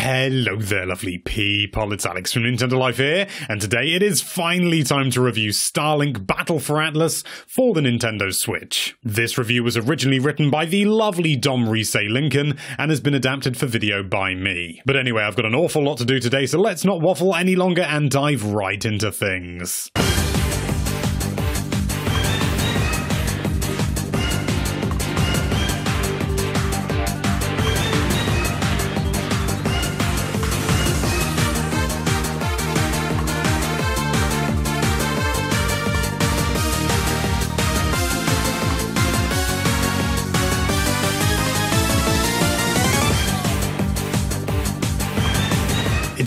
Hello there, lovely people. It's Alex from Nintendo Life here, and today it is finally time to review Starlink Battle for Atlas for the Nintendo Switch. This review was originally written by the lovely Dom Reseigh-Lincoln and has been adapted for video by me. But anyway, I've got an awful lot to do today, so let's not waffle any longer and dive right into things.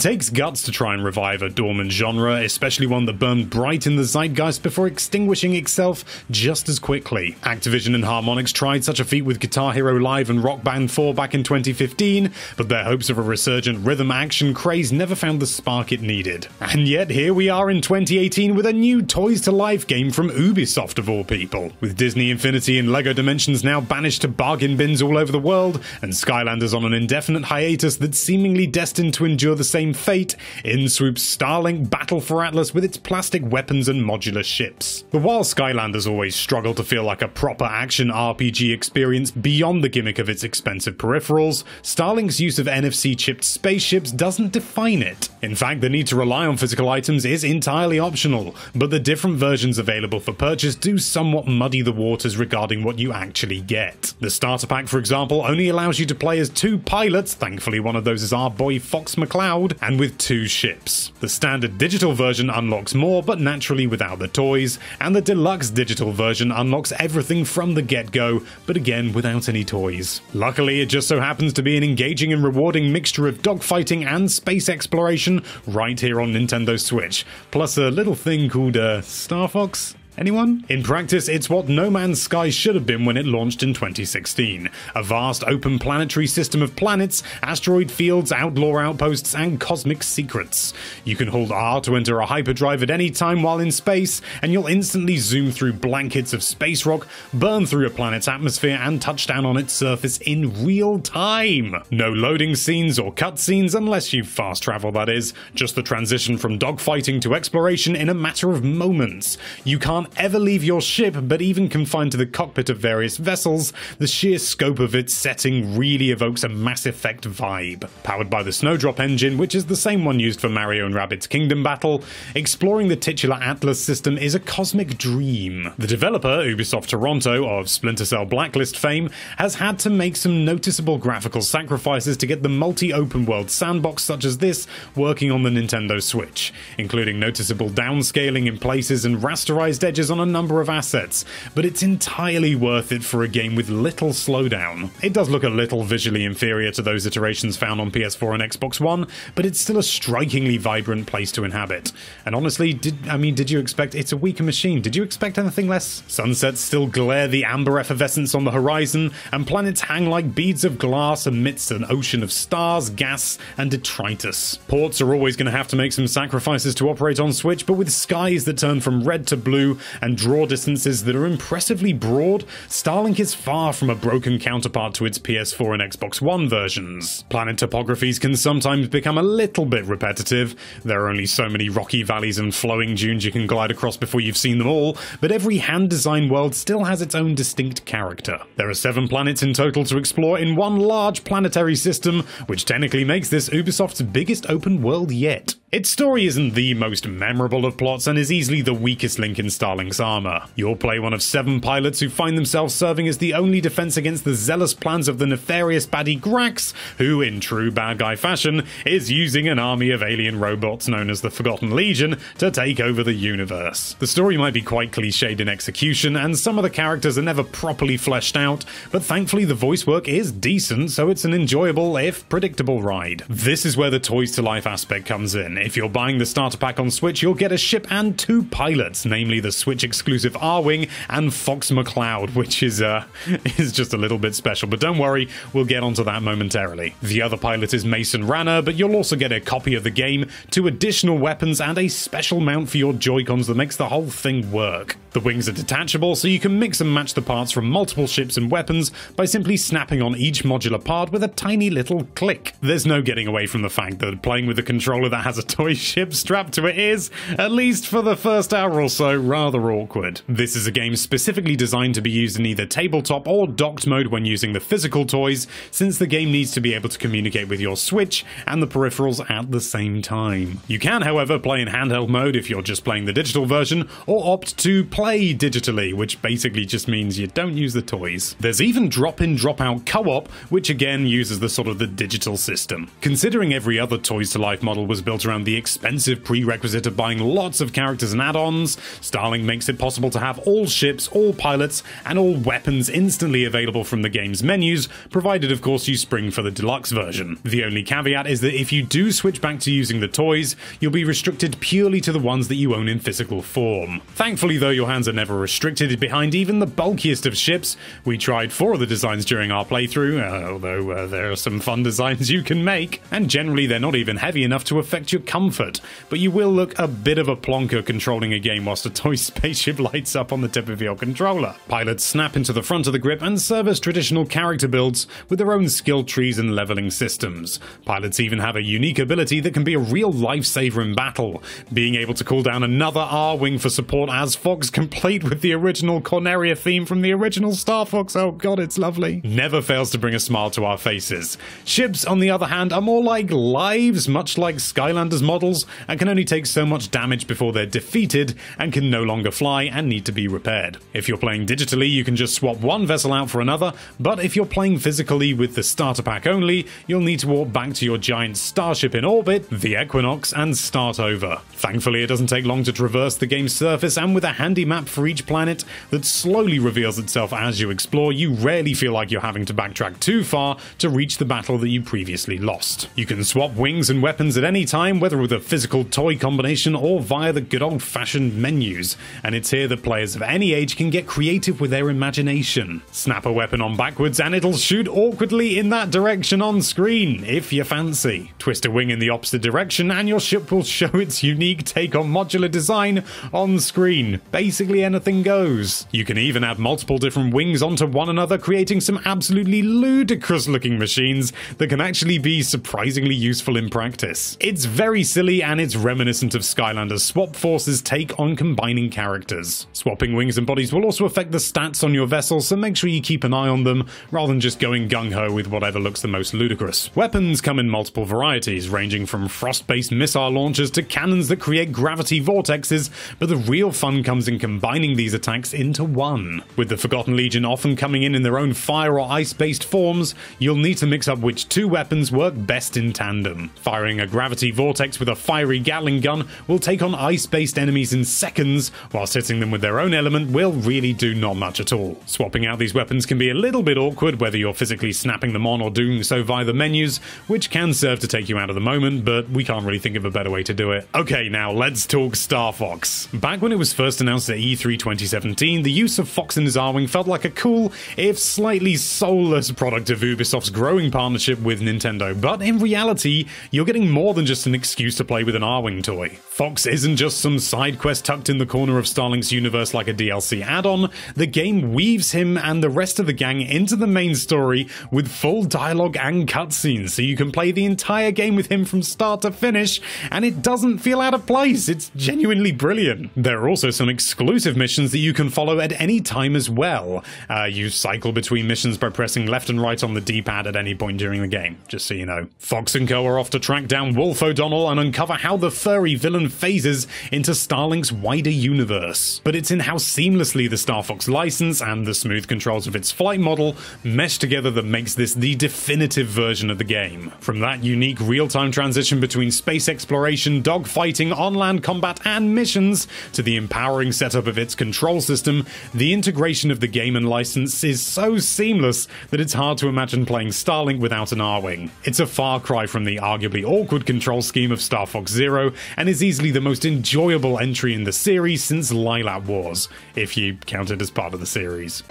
Takes guts to try and revive a dormant genre, especially one that burned bright in the zeitgeist before extinguishing itself just as quickly. Activision and Harmonix tried such a feat with Guitar Hero Live and Rock Band 4 back in 2015, but their hopes of a resurgent rhythm action craze never found the spark it needed. And yet here we are in 2018 with a new Toys to Life game from Ubisoft of all people. With Disney Infinity and LEGO Dimensions now banished to bargain bins all over the world, and Skylanders on an indefinite hiatus that's seemingly destined to endure the same fate, in swoops Starlink Battle for Atlas with its plastic weapons and modular ships. But while Skylanders always struggled to feel like a proper action RPG experience beyond the gimmick of its expensive peripherals, Starlink's use of NFC chipped spaceships doesn't define it. In fact, the need to rely on physical items is entirely optional, but the different versions available for purchase do somewhat muddy the waters regarding what you actually get. The starter pack, for example, only allows you to play as two pilots, thankfully one of those is our boy Fox McCloud, and with two ships. The standard digital version unlocks more, but naturally without the toys, and the deluxe digital version unlocks everything from the get-go, but again without any toys. Luckily, it just so happens to be an engaging and rewarding mixture of dogfighting and space exploration right here on Nintendo Switch, plus a little thing called uh, Star Fox? Anyone? In practice, it's what No Man's Sky should have been when it launched in 2016 a vast open planetary system of planets, asteroid fields, outlaw outposts, and cosmic secrets. You can hold R to enter a hyperdrive at any time while in space, and you'll instantly zoom through blankets of space rock, burn through a planet's atmosphere, and touch down on its surface in real time. No loading scenes or cutscenes, unless you fast travel, that is, just the transition from dogfighting to exploration in a matter of moments. You can't can't ever leave your ship, but even confined to the cockpit of various vessels, the sheer scope of its setting really evokes a Mass Effect vibe. Powered by the Snowdrop engine, which is the same one used for Mario and Rabbids Kingdom Battle, exploring the titular Atlas system is a cosmic dream. The developer, Ubisoft Toronto, of Splinter Cell Blacklist fame, has had to make some noticeable graphical sacrifices to get the multi-open world sandbox such as this working on the Nintendo Switch, including noticeable downscaling in places and rasterized edges on a number of assets, but it's entirely worth it for a game with little slowdown. It does look a little visually inferior to those iterations found on PS4 and Xbox One, but it's still a strikingly vibrant place to inhabit. And honestly, did I mean, did you expect it's a weaker machine? Did you expect anything less? Sunsets still glare the amber effervescence on the horizon, and planets hang like beads of glass amidst an ocean of stars, gas, and detritus. Ports are always going to have to make some sacrifices to operate on Switch, but with skies that turn from red to blue and draw distances that are impressively broad, Starlink is far from a broken counterpart to its PS4 and Xbox One versions. Planet topographies can sometimes become a little bit repetitive. There are only so many rocky valleys and flowing dunes you can glide across before you've seen them all, but every hand-designed world still has its own distinct character. There are seven planets in total to explore in one large planetary system, which technically makes this Ubisoft's biggest open world yet. Its story isn't the most memorable of plots and is easily the weakest link in Starlink's armor. You'll play one of seven pilots who find themselves serving as the only defense against the zealous plans of the nefarious baddie Grax, who, in true bad guy fashion, is using an army of alien robots known as the Forgotten Legion to take over the universe. The story might be quite cliched in execution, and some of the characters are never properly fleshed out, but thankfully the voice work is decent, so it's an enjoyable, if predictable, ride. This is where the Toys to Life aspect comes in If you're buying the starter pack on Switch, you'll get a ship and two pilots, namely the Switch exclusive Arwing and Fox McCloud, which is uh, is just a little bit special. But don't worry, we'll get onto that momentarily. The other pilot is Mason Rana, but you'll also get a copy of the game, two additional weapons, and a special mount for your Joy-Cons that makes the whole thing work. The wings are detachable, so you can mix and match the parts from multiple ships and weapons by simply snapping on each modular part with a tiny little click. There's no getting away from the fact that playing with a controller that has a toy ship strapped to it is, at least for the first hour or so, rather awkward. This is a game specifically designed to be used in either tabletop or docked mode when using the physical toys, since the game needs to be able to communicate with your Switch and the peripherals at the same time. You can, however, play in handheld mode if you're just playing the digital version, or opt to play digitally, which basically just means you don't use the toys. There's even drop-in drop-out co-op, which again uses the sort of the digital system. Considering every other Toys to Life model was built around the expensive prerequisite of buying lots of characters and add-ons, Starlink makes it possible to have all ships, all pilots, and all weapons instantly available from the game's menus, provided of course you spring for the deluxe version. The only caveat is that if you do switch back to using the toys, you'll be restricted purely to the ones that you own in physical form. Thankfully though, you'll hands are never restricted behind even the bulkiest of ships. We tried four of the designs during our playthrough, uh, although uh, there are some fun designs you can make, and generally they're not even heavy enough to affect your comfort, but you will look a bit of a plonker controlling a game whilst a toy spaceship lights up on the tip of your controller. Pilots snap into the front of the grip and serve as traditional character builds with their own skill trees and leveling systems. Pilots even have a unique ability that can be a real lifesaver in battle, being able to call down another Arwing for support as Fox complete with the original Corneria theme from the original Star Fox. Oh god, it's lovely. Never fails to bring a smile to our faces. Ships, on the other hand, are more like lives, much like Skylanders models, and can only take so much damage before they're defeated and can no longer fly and need to be repaired. If you're playing digitally, you can just swap one vessel out for another, but if you're playing physically with the starter pack only, you'll need to walk back to your giant starship in orbit, the Equinox, and start over. Thankfully, it doesn't take long to traverse the game's surface, and with a handy map for each planet that slowly reveals itself as you explore, you rarely feel like you're having to backtrack too far to reach the battle that you previously lost. You can swap wings and weapons at any time, whether with a physical toy combination or via the good old fashioned menus, and it's here that players of any age can get creative with their imagination. Snap a weapon on backwards and it'll shoot awkwardly in that direction on screen, if you fancy. Twist a wing in the opposite direction and your ship will show its unique take on modular design on screen. Basically, anything goes. You can even add multiple different wings onto one another, creating some absolutely ludicrous looking machines that can actually be surprisingly useful in practice. It's very silly and it's reminiscent of Skylanders Swap Force's take on combining characters. Swapping wings and bodies will also affect the stats on your vessel, so make sure you keep an eye on them rather than just going gung-ho with whatever looks the most ludicrous. Weapons come in multiple varieties, ranging from frost-based missile launchers to cannons that create gravity vortexes, but the real fun comes in combining these attacks into one. With the Forgotten Legion often coming in in their own fire or ice-based forms, you'll need to mix up which two weapons work best in tandem. Firing a gravity vortex with a fiery Gatling gun will take on ice-based enemies in seconds, whilst hitting them with their own element will really do not much at all. Swapping out these weapons can be a little bit awkward whether you're physically snapping them on or doing so via the menus, which can serve to take you out of the moment, but we can't really think of a better way to do it. Okay, now let's talk Star Fox. Back when it was first announced at E3 2017, the use of Fox in his Arwing felt like a cool, if slightly soulless product of Ubisoft's growing partnership with Nintendo, but in reality, you're getting more than just an excuse to play with an Arwing toy. Fox isn't just some side quest tucked in the corner of Starlink's universe like a DLC add-on, the game weaves him and the rest of the gang into the main story with full dialogue and cutscenes, so you can play the entire game with him from start to finish, and it doesn't feel out of place, it's genuinely brilliant. There are also some exclusive exclusive missions that you can follow at any time as well. Uh, you cycle between missions by pressing left and right on the D-pad at any point during the game, just so you know. Fox and Co. are off to track down Wolf O'Donnell and uncover how the furry villain phases into Starlink's wider universe. But it's in how seamlessly the Star Fox license and the smooth controls of its flight model mesh together that makes this the definitive version of the game. From that unique real-time transition between space exploration, dogfighting, on-land combat, and missions, to the empowering setup of its control system, the integration of the game and license is so seamless that it's hard to imagine playing Starlink without an Arwing. It's a far cry from the arguably awkward control scheme of Star Fox Zero, and is easily the most enjoyable entry in the series since Lylat Wars, if you count it as part of the series.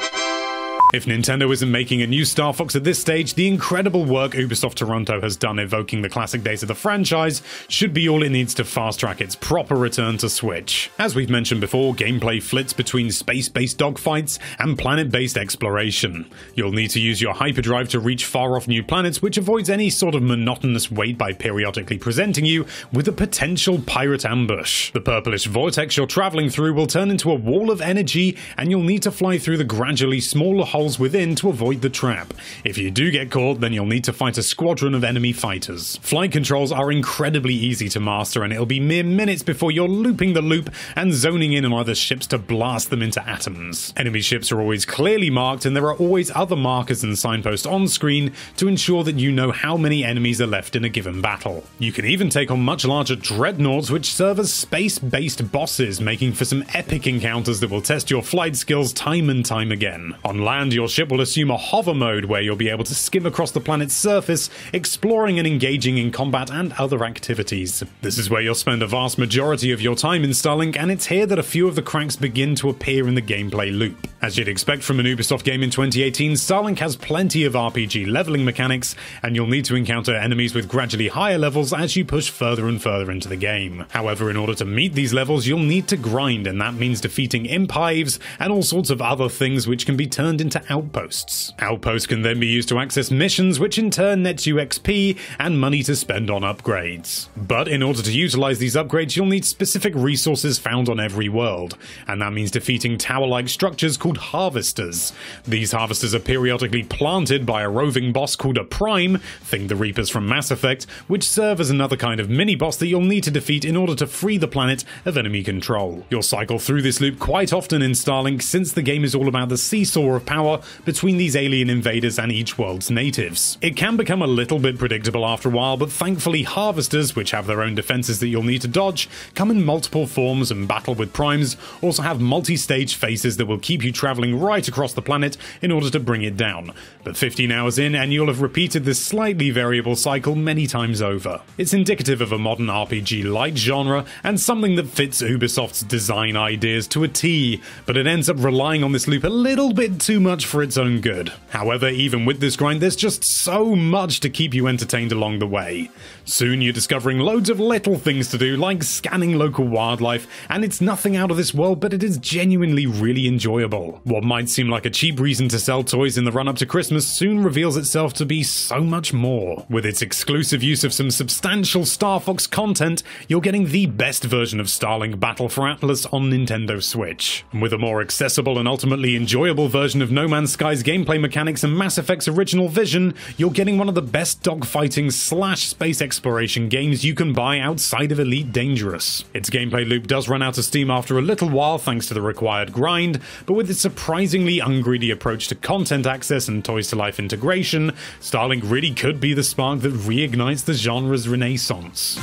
If Nintendo isn't making a new Star Fox at this stage, the incredible work Ubisoft Toronto has done evoking the classic days of the franchise should be all it needs to fast track its proper return to Switch. As we've mentioned before, gameplay flits between space-based dogfights and planet-based exploration. You'll need to use your hyperdrive to reach far-off new planets, which avoids any sort of monotonous wait by periodically presenting you with a potential pirate ambush. The purplish vortex you're traveling through will turn into a wall of energy, and you'll need to fly through the gradually smaller within to avoid the trap. If you do get caught, then you'll need to fight a squadron of enemy fighters. Flight controls are incredibly easy to master, and it'll be mere minutes before you're looping the loop and zoning in on other ships to blast them into atoms. Enemy ships are always clearly marked, and there are always other markers and signposts on screen to ensure that you know how many enemies are left in a given battle. You can even take on much larger dreadnoughts, which serve as space-based bosses, making for some epic encounters that will test your flight skills time and time again. On land, your ship will assume a hover mode where you'll be able to skim across the planet's surface, exploring and engaging in combat and other activities. This is where you'll spend a vast majority of your time in Starlink, and it's here that a few of the cracks begin to appear in the gameplay loop. As you'd expect from an Ubisoft game in 2018, Starlink has plenty of RPG leveling mechanics, and you'll need to encounter enemies with gradually higher levels as you push further and further into the game. However, in order to meet these levels, you'll need to grind, and that means defeating imp hives and all sorts of other things which can be turned into outposts. Outposts can then be used to access missions, which in turn nets you XP and money to spend on upgrades. But in order to utilize these upgrades, you'll need specific resources found on every world, and that means defeating tower-like structures called harvesters. These harvesters are periodically planted by a roving boss called a Prime, think the Reapers from Mass Effect, which serve as another kind of mini-boss that you'll need to defeat in order to free the planet of enemy control. You'll cycle through this loop quite often in Starlink since the game is all about the seesaw of power between these alien invaders and each world's natives. It can become a little bit predictable after a while, but thankfully harvesters, which have their own defenses that you'll need to dodge, come in multiple forms and battle with primes, also have multi-stage phases that will keep you traveling right across the planet in order to bring it down. But 15 hours in and you'll have repeated this slightly variable cycle many times over. It's indicative of a modern RPG-like genre and something that fits Ubisoft's design ideas to a T, but it ends up relying on this loop a little bit too much for its own good. However, even with this grind, there's just so much to keep you entertained along the way. Soon you're discovering loads of little things to do, like scanning local wildlife, and it's nothing out of this world, but it is genuinely really enjoyable. What might seem like a cheap reason to sell toys in the run up to Christmas soon reveals itself to be so much more. With its exclusive use of some substantial Star Fox content, you're getting the best version of Starlink Battle for Atlas on Nintendo Switch. With a more accessible and ultimately enjoyable version of No Man's Sky's gameplay mechanics and Mass Effect's original vision, you're getting one of the best dogfighting slash space exploration games you can buy outside of Elite Dangerous. Its gameplay loop does run out of steam after a little while thanks to the required grind, but with its surprisingly ungreedy approach to content access and Toys to Life integration, Starlink really could be the spark that reignites the genre's renaissance.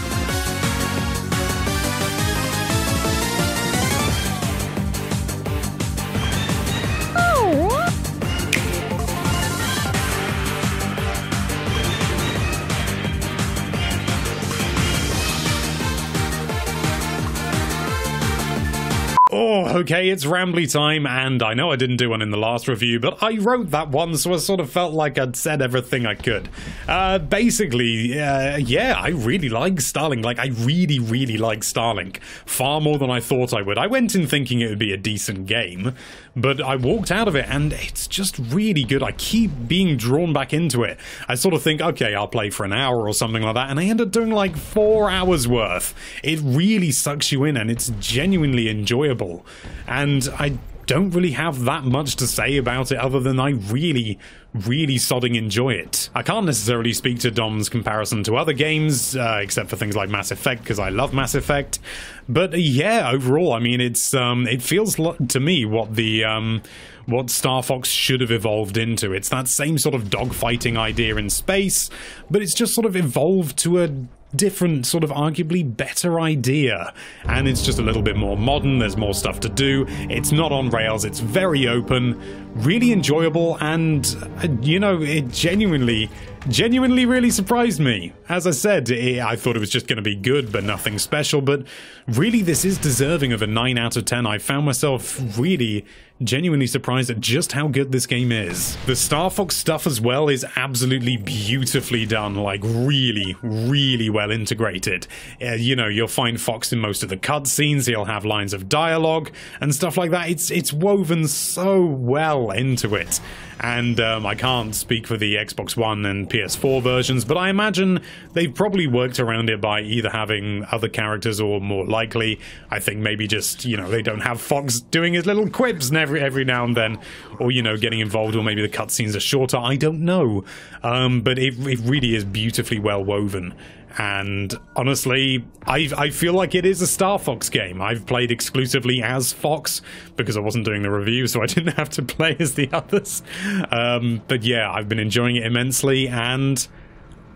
Okay, it's Rambly time, and I know I didn't do one in the last review, but I wrote that one, so I sort of felt like I'd said everything I could. Uh, basically, uh, yeah, I really like Starlink. Like, I really, really like Starlink. Far more than I thought I would. I went in thinking it would be a decent game, but I walked out of it, and it's just really good. I keep being drawn back into it. I sort of think, okay, I'll play for an hour or something like that, and I end up doing like four hours worth. It really sucks you in, and it's genuinely enjoyable and I don't really have that much to say about it other than I really, really sodding enjoy it. I can't necessarily speak to Dom's comparison to other games, uh, except for things like Mass Effect, because I love Mass Effect. But yeah, overall, I mean, it's um, it feels to me what the um, what Star Fox should have evolved into. It's that same sort of dogfighting idea in space, but it's just sort of evolved to a different, sort of arguably better idea. And it's just a little bit more modern, there's more stuff to do, it's not on rails, it's very open, really enjoyable, and, uh, you know, it genuinely genuinely really surprised me. As I said, it, I thought it was just going to be good, but nothing special. But really, this is deserving of a 9 out of 10. I found myself really genuinely surprised at just how good this game is. The Star Fox stuff as well is absolutely beautifully done, like really, really well integrated. Uh, you know, you'll find Fox in most of the cutscenes, he'll have lines of dialogue and stuff like that. It's, it's woven so well into it and um, I can't speak for the Xbox One and PS4 versions, but I imagine they've probably worked around it by either having other characters or more likely, I think maybe just, you know, they don't have Fox doing his little quips every, every now and then, or, you know, getting involved, or maybe the cutscenes are shorter, I don't know. Um, but it, it really is beautifully well woven and honestly, I, I feel like it is a Star Fox game. I've played exclusively as Fox because I wasn't doing the review, so I didn't have to play as the others. Um, but yeah, I've been enjoying it immensely, and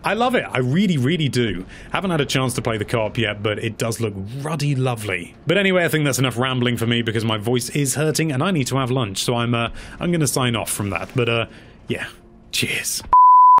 I love it. I really, really do. Haven't had a chance to play the co-op yet, but it does look ruddy lovely. But anyway, I think that's enough rambling for me because my voice is hurting and I need to have lunch, so I'm uh, I'm going to sign off from that. But uh, yeah, cheers.